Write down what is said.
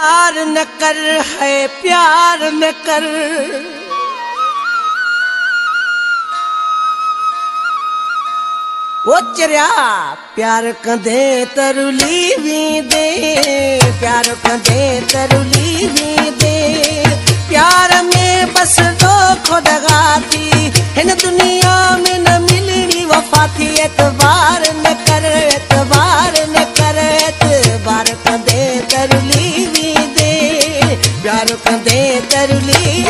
प्यार न कर है, प्यार न कर। वो चिरिया प्यार कंदे तरुली वी दे, प्यार कंदे तरुली वी दे। प्यार में बस दो खुदगा थी हिन दुनिया में न मिलनी वफा थी एतबार न कर, एतबार न कर, एतबार कंदे तरुली प्यार कंदे तरुली